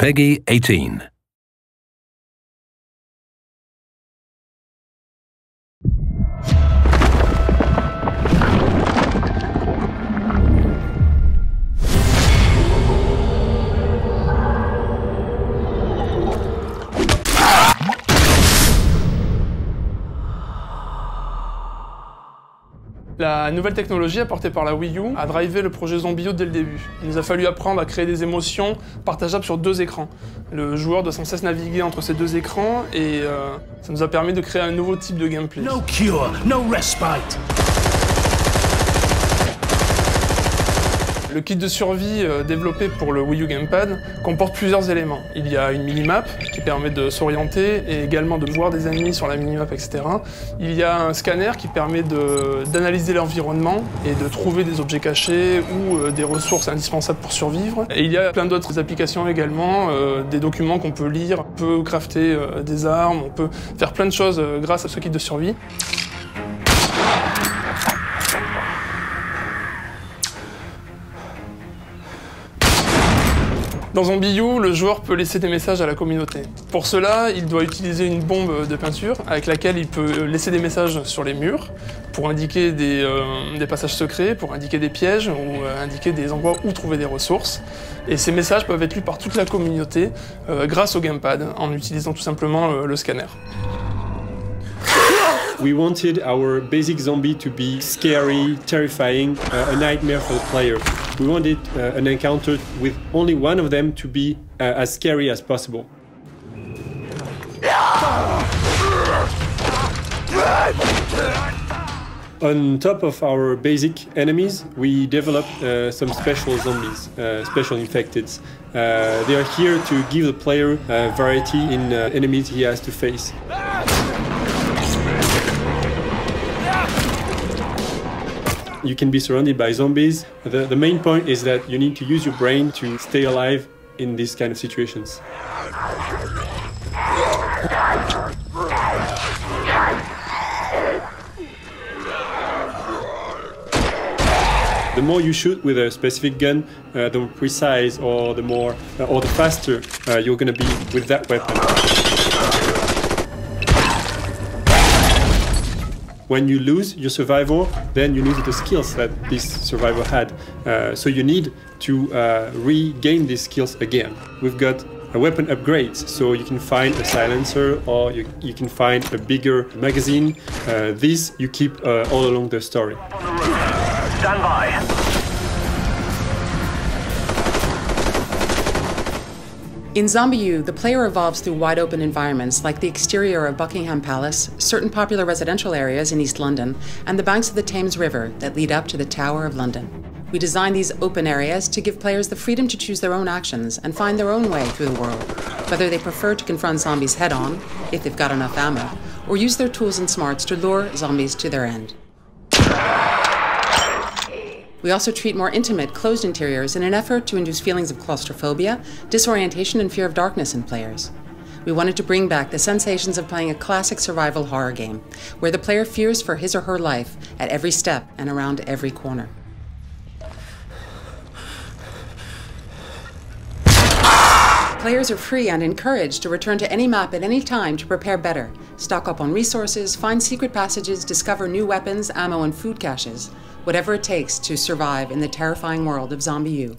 PEGI 18. La nouvelle technologie apportée par la Wii U a drivé le projet Zombio dès le début. Il nous a fallu apprendre à créer des émotions partageables sur deux écrans. Le joueur doit sans cesse naviguer entre ces deux écrans et euh, ça nous a permis de créer un nouveau type de gameplay. No cure, no respite. Le kit de survie euh, développé pour le Wii U Gamepad comporte plusieurs éléments. Il y a une minimap qui permet de s'orienter et également de voir des ennemis sur la minimap, etc. Il y a un scanner qui permet d'analyser l'environnement et de trouver des objets cachés ou euh, des ressources indispensables pour survivre. Et il y a plein d'autres applications également, euh, des documents qu'on peut lire, on peut crafter des armes, on peut faire plein de choses grâce à ce kit de survie. Dans Zombie U, le joueur peut laisser des messages à la communauté. Pour cela, il doit utiliser une bombe de peinture avec laquelle il peut laisser des messages sur les murs pour indiquer des, euh, passages secrets, pour indiquer des pièges ou euh, indiquer des endroits où trouver des ressources. Et ces messages peuvent être lus par toute la communauté euh, grâce au gamepad en utilisant tout simplement le scanner. We wanted our basic zombie to be scary, terrifying, uh, a nightmare for the player. We wanted uh, an encounter with only one of them to be uh, as scary as possible. On top of our basic enemies, we developed uh, some special zombies, uh, special infecteds. Uh, they are here to give the player variety in uh, enemies he has to face. You can be surrounded by zombies. The, the main point is that you need to use your brain to stay alive in these kind of situations. The more you shoot with a specific gun, uh, the more precise or the more uh, or the faster uh, you're going to be with that weapon. When you lose your survivor, then you lose the skills that this survivor had. Uh, so you need to uh, regain these skills again. We've got a weapon upgrades, so you can find a silencer or you, you can find a bigger magazine. Uh, these you keep uh, all along the story. Stand by. In ZombiU, the player evolves through wide open environments like the exterior of Buckingham Palace, certain popular residential areas in East London, and the banks of the Thames River that lead up to the Tower of London. We design these open areas to give players the freedom to choose their own actions and find their own way through the world, whether they prefer to confront zombies head on, if they've got enough ammo, or use their tools and smarts to lure zombies to their end. We also treat more intimate, closed interiors in an effort to induce feelings of claustrophobia, disorientation, and fear of darkness in players. We wanted to bring back the sensations of playing a classic survival horror game, where the player fears for his or her life at every step and around every corner. Players are free and encouraged to return to any map at any time to prepare better, stock up on resources, find secret passages, discover new weapons, ammo, and food caches, whatever it takes to survive in the terrifying world of ZombiU.